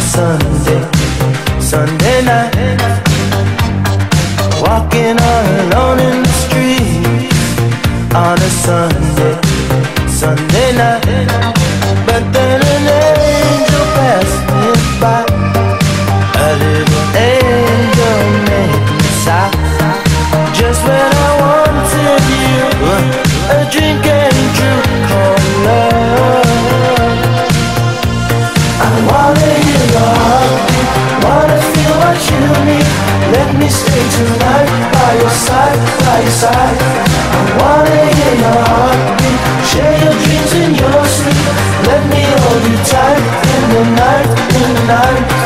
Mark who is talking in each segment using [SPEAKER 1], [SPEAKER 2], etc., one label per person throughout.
[SPEAKER 1] Sunday, Sunday night. Walking all alone in the street on a Sunday, Sunday night. Wanna feel what you need Let me stay tonight By your side, by your side I your heartbeat. Share your dreams in your sleep. Let me hold you tight In the night, in the night.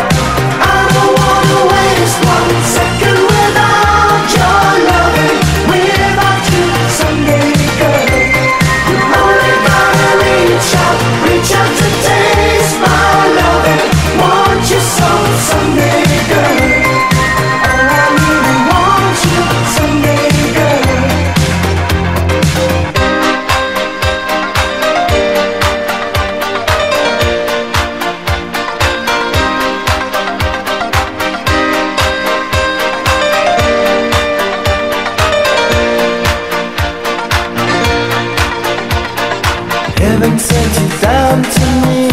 [SPEAKER 1] even sent you down to me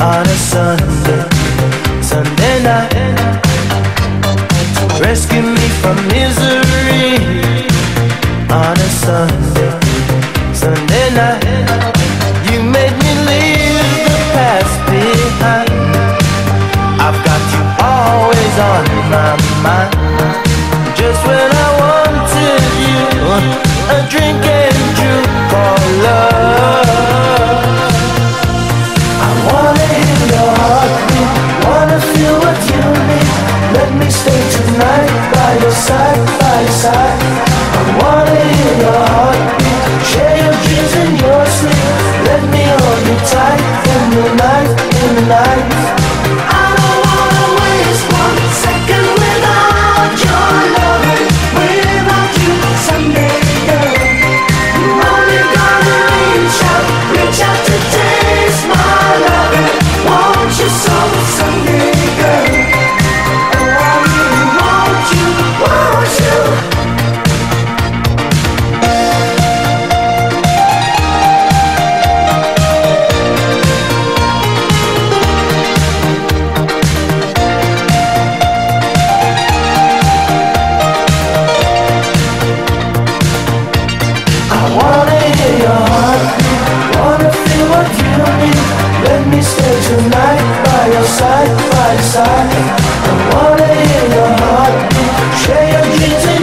[SPEAKER 1] on a Sunday, Sunday night. Rescue me from misery. What is love? here tonight By your side, by your side. I wanna hear your heartbeat Share your dreams